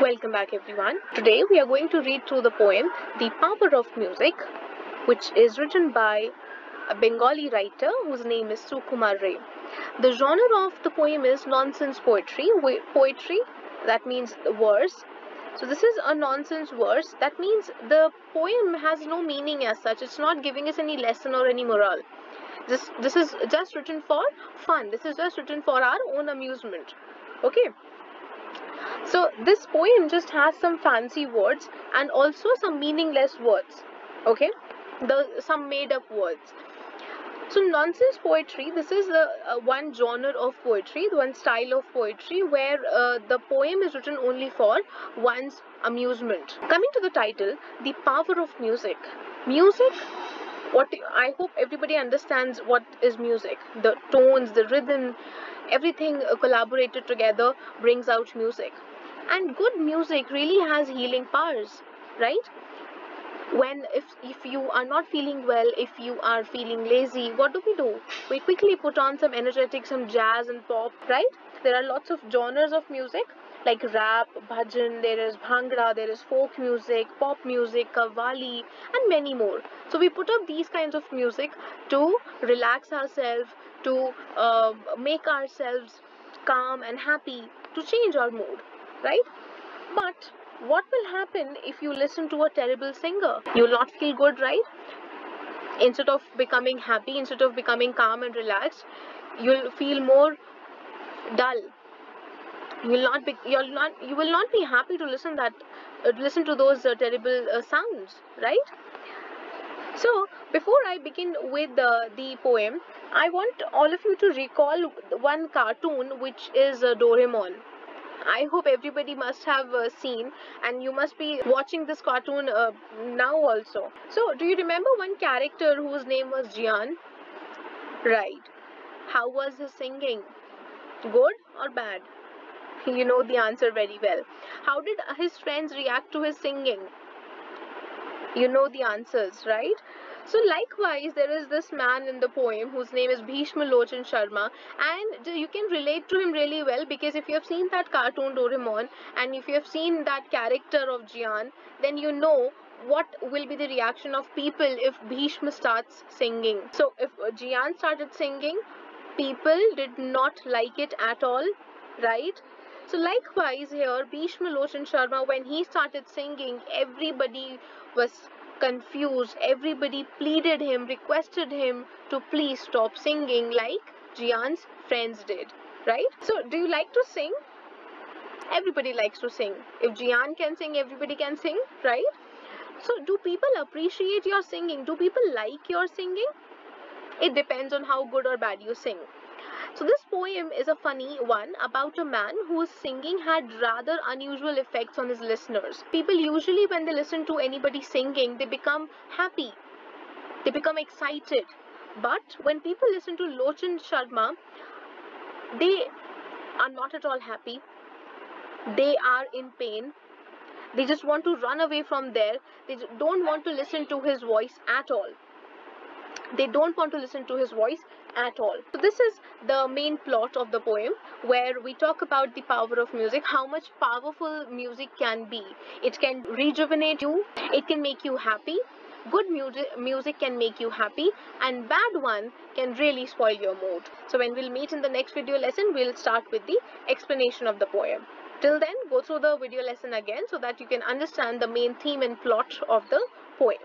Welcome back everyone. Today we are going to read through the poem The Power of Music which is written by a Bengali writer whose name is Sukumar Ray. The genre of the poem is nonsense poetry. Poetry that means verse. So this is a nonsense verse. That means the poem has no meaning as such. It's not giving us any lesson or any moral. This this is just written for fun. This is just written for our own amusement. Okay. So this poem just has some fancy words and also some meaningless words. Okay, the some made up words. So nonsense poetry. This is a one genre of poetry, one style of poetry where uh, the poem is written only for one's amusement. Coming to the title, the power of music. Music what i hope everybody understands what is music the tones the rhythm everything uh, collaborated together brings out music and good music really has healing powers right? When if if you are not feeling well if you are feeling lazy what do we do? We quickly put on some energetic some jazz and pop right? There are lots of genres of music like rap bhajan there is bhangra there is folk music pop music qawwali and many more. So we put up these kinds of music to relax ourselves to uh, make ourselves calm and happy to change our mood right? But what will happen if you listen to a terrible singer? You'll not feel good, right? Instead of becoming happy, instead of becoming calm and relaxed, you'll feel more dull. You'll not be, you'll not, you will not be happy to listen that, uh, listen to those uh, terrible uh, sounds, right? So, before I begin with the, the poem, I want all of you to recall one cartoon which is uh, Doraemon. I hope everybody must have uh, seen and you must be watching this cartoon uh, now also. So, do you remember one character whose name was Gian? Right. How was his singing? Good or bad? You know the answer very well. How did his friends react to his singing? You know the answers, right? So likewise, there is this man in the poem whose name is Bhishma Lochan Sharma and you can relate to him really well because if you have seen that cartoon Doraemon and if you have seen that character of Gian, then you know what will be the reaction of people if Bhishma starts singing. So if Gian started singing, people did not like it at all, right? So likewise here, Bhishma Lochan Sharma, when he started singing, everybody was confused. Everybody pleaded him, requested him to please stop singing like Gian's friends did. Right? So, do you like to sing? Everybody likes to sing. If Gian can sing, everybody can sing, right? So, do people appreciate your singing? Do people like your singing? It depends on how good or bad you sing. So this poem is a funny one about a man whose singing had rather unusual effects on his listeners. People usually when they listen to anybody singing, they become happy. They become excited. But when people listen to Lochan Sharma, they are not at all happy. They are in pain. They just want to run away from there. They don't want to listen to his voice at all they don't want to listen to his voice at all. So this is the main plot of the poem where we talk about the power of music, how much powerful music can be. It can rejuvenate you, it can make you happy. Good music, music can make you happy and bad one can really spoil your mood. So when we'll meet in the next video lesson, we'll start with the explanation of the poem. Till then, go through the video lesson again so that you can understand the main theme and plot of the poem.